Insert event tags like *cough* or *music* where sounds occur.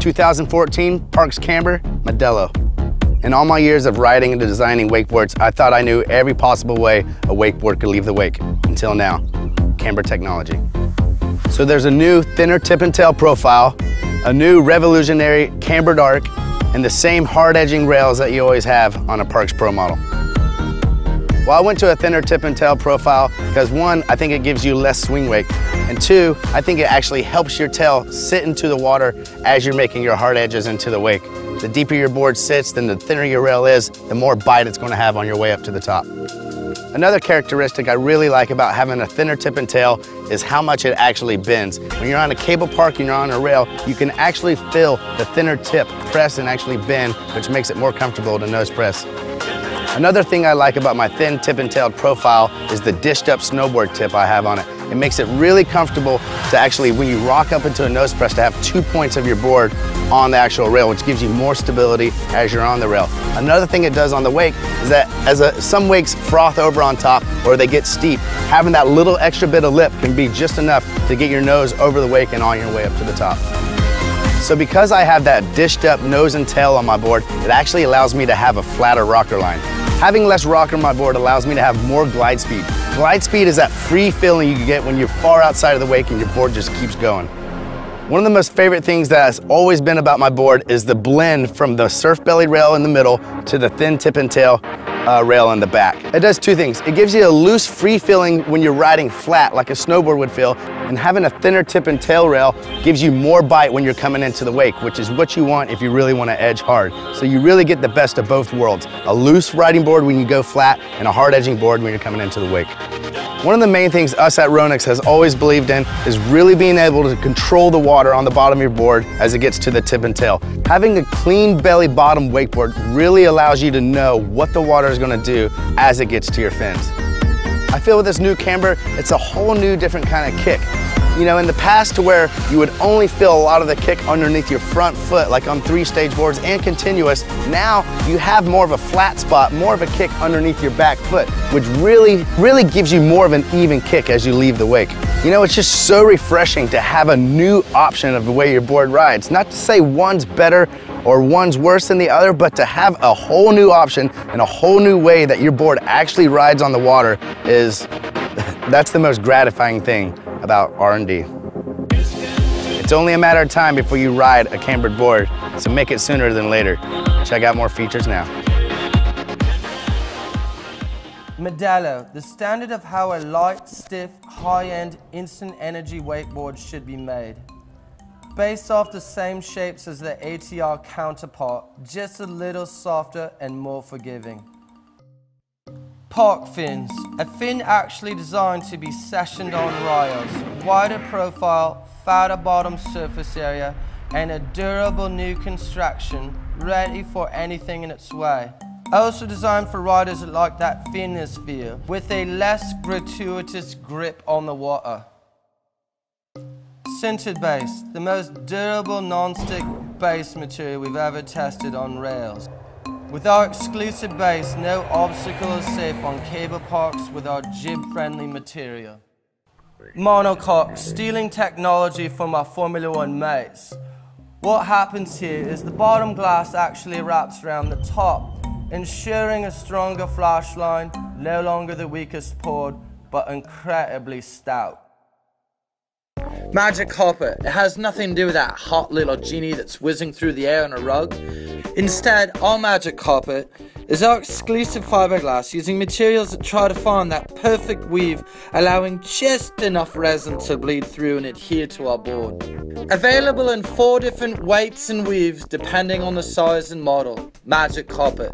2014 Parks Camber Modello. In all my years of riding and designing wakeboards, I thought I knew every possible way a wakeboard could leave the wake, until now, Camber technology. So there's a new thinner tip and tail profile, a new revolutionary cambered arc, and the same hard edging rails that you always have on a Parks Pro model. Well, I went to a thinner tip and tail profile because one, I think it gives you less swing wake, and two, I think it actually helps your tail sit into the water as you're making your hard edges into the wake. The deeper your board sits, then the thinner your rail is, the more bite it's gonna have on your way up to the top. Another characteristic I really like about having a thinner tip and tail is how much it actually bends. When you're on a cable park and you're on a rail, you can actually feel the thinner tip press and actually bend, which makes it more comfortable to nose press. Another thing I like about my thin tip and tailed profile is the dished up snowboard tip I have on it. It makes it really comfortable to actually, when you rock up into a nose press, to have two points of your board on the actual rail, which gives you more stability as you're on the rail. Another thing it does on the wake is that as a, some wakes froth over on top or they get steep, having that little extra bit of lip can be just enough to get your nose over the wake and on your way up to the top. So because I have that dished up nose and tail on my board, it actually allows me to have a flatter rocker line. Having less rocker on my board allows me to have more glide speed. Glide speed is that free feeling you get when you're far outside of the wake and your board just keeps going. One of the most favorite things that has always been about my board is the blend from the surf belly rail in the middle to the thin tip and tail uh, rail in the back. It does two things. It gives you a loose, free feeling when you're riding flat like a snowboard would feel, and having a thinner tip and tail rail gives you more bite when you're coming into the wake, which is what you want if you really want to edge hard. So you really get the best of both worlds. A loose riding board when you go flat, and a hard edging board when you're coming into the wake. One of the main things us at Ronix has always believed in is really being able to control the water on the bottom of your board as it gets to the tip and tail. Having a clean belly bottom wakeboard really allows you to know what the water is gonna do as it gets to your fins. I feel with this new camber, it's a whole new different kind of kick. You know, in the past to where you would only feel a lot of the kick underneath your front foot, like on three stage boards and continuous, now you have more of a flat spot, more of a kick underneath your back foot, which really, really gives you more of an even kick as you leave the wake. You know, it's just so refreshing to have a new option of the way your board rides. Not to say one's better or one's worse than the other, but to have a whole new option and a whole new way that your board actually rides on the water is, *laughs* that's the most gratifying thing about R&D. It's only a matter of time before you ride a cambered board, so make it sooner than later. Check out more features now. Modello, the standard of how a light, stiff, high-end, instant energy wakeboard should be made. Based off the same shapes as the ATR counterpart, just a little softer and more forgiving. Park fins, a fin actually designed to be sessioned on rails, wider profile, fatter bottom surface area, and a durable new construction ready for anything in its way. Also designed for riders that like that thinness feel, with a less gratuitous grip on the water. Sintered base, the most durable non-stick base material we've ever tested on rails. With our exclusive base, no obstacle is safe on cable parks with our jib-friendly material. Monocoque, stealing technology from our Formula One mates. What happens here is the bottom glass actually wraps around the top, ensuring a stronger flash line, no longer the weakest board, but incredibly stout. Magic Carpet. It has nothing to do with that hot little genie that's whizzing through the air on a rug. Instead, our Magic Carpet is our exclusive fiberglass using materials that try to find that perfect weave, allowing just enough resin to bleed through and adhere to our board. Available in four different weights and weaves depending on the size and model. Magic Carpet.